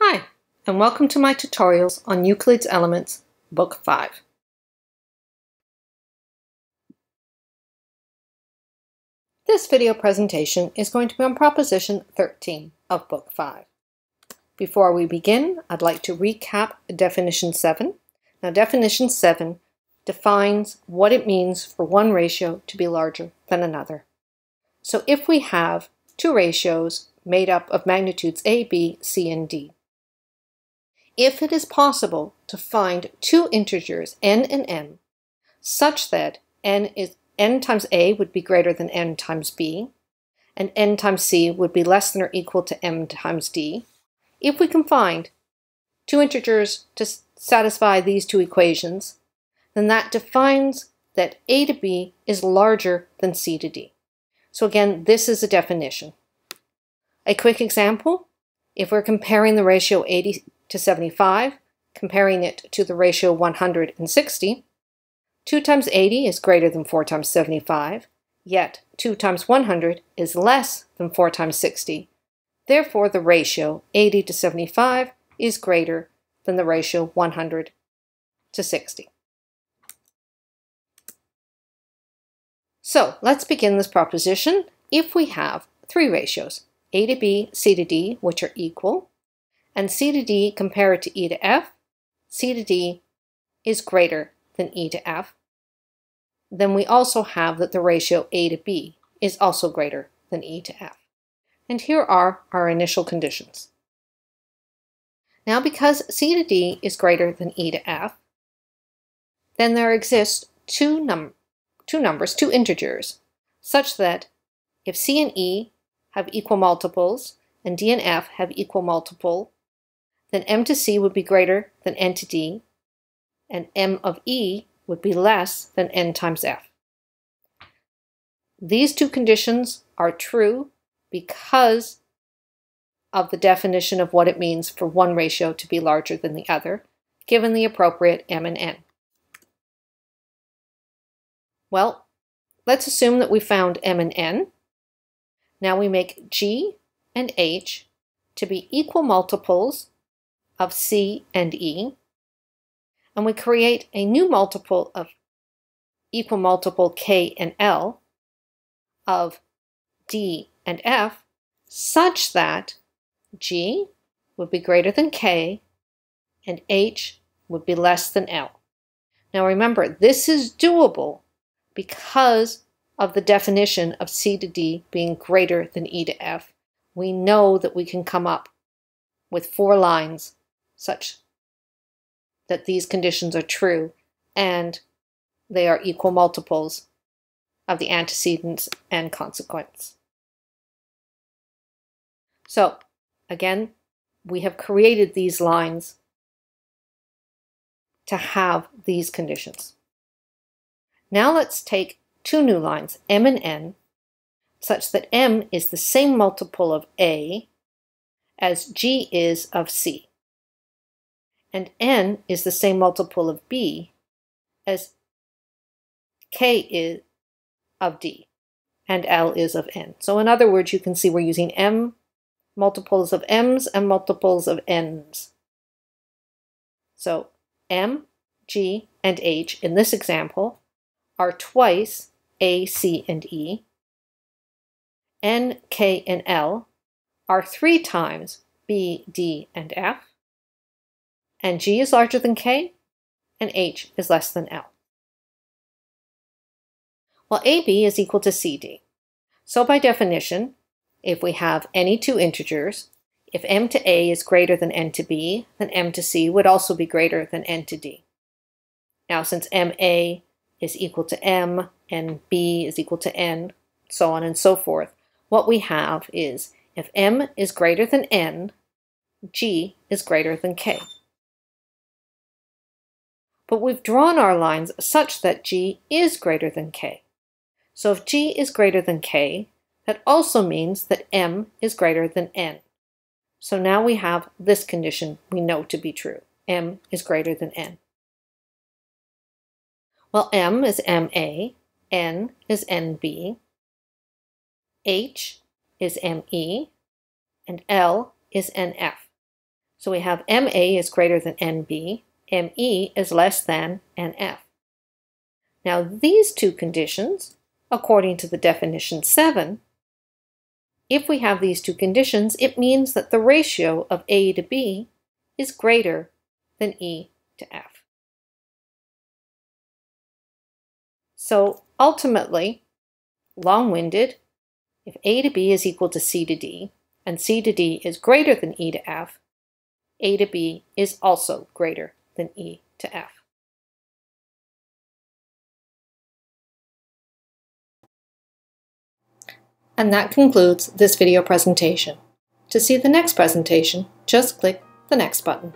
Hi, and welcome to my tutorials on Euclid's Elements, Book 5. This video presentation is going to be on Proposition 13 of Book 5. Before we begin, I'd like to recap Definition 7. Now, Definition 7 defines what it means for one ratio to be larger than another. So if we have two ratios made up of magnitudes A, B, C, and D, if it is possible to find two integers n and m such that n is n times a would be greater than n times b and n times c would be less than or equal to m times d, if we can find two integers to satisfy these two equations, then that defines that a to b is larger than c to d. So again, this is a definition. A quick example, if we're comparing the ratio 80 to 75, comparing it to the ratio 160, 2 times 80 is greater than 4 times 75, yet 2 times 100 is less than 4 times 60. Therefore, the ratio 80 to 75 is greater than the ratio 100 to 60. So let's begin this proposition. If we have three ratios, a to b, c to d, which are equal, and c to d compared to e to f, c to d is greater than e to f, then we also have that the ratio a to b is also greater than e to f. And here are our initial conditions. Now because c to d is greater than e to f, then there exist two, num two numbers, two integers, such that if c and e have equal multiples and d and f have equal multiple, then m to c would be greater than n to d, and m of e would be less than n times f. These two conditions are true because of the definition of what it means for one ratio to be larger than the other, given the appropriate m and n. Well, let's assume that we found m and n. Now we make g and h to be equal multiples of C and E, and we create a new multiple of equal multiple K and L of D and F such that G would be greater than K and H would be less than L. Now remember, this is doable because of the definition of C to D being greater than E to F. We know that we can come up with four lines such that these conditions are true and they are equal multiples of the antecedents and consequence. So, again, we have created these lines to have these conditions. Now let's take two new lines, m and n, such that m is the same multiple of a as g is of c and n is the same multiple of b as k is of d and L is of n. So in other words, you can see we're using m multiples of m's and multiples of n's. So m, g, and h in this example are twice a, c, and e. n, k, and l are three times b, d, and f and G is larger than K, and H is less than L. Well, AB is equal to CD. So by definition, if we have any two integers, if m to a is greater than n to b, then m to c would also be greater than n to d. Now, since ma is equal to m and b is equal to n, so on and so forth, what we have is if m is greater than n, g is greater than k but we've drawn our lines such that g is greater than k. So if g is greater than k, that also means that m is greater than n. So now we have this condition we know to be true. m is greater than n. Well, m is ma, n is nb, h is me, and l is nf. So we have MA is greater than NB, ME is less than NF. Now these two conditions, according to the definition 7, if we have these two conditions, it means that the ratio of A to B is greater than E to F. So ultimately, long-winded, if A to B is equal to C to D, and C to D is greater than E to F, A to B is also greater than E to F. And that concludes this video presentation. To see the next presentation, just click the next button.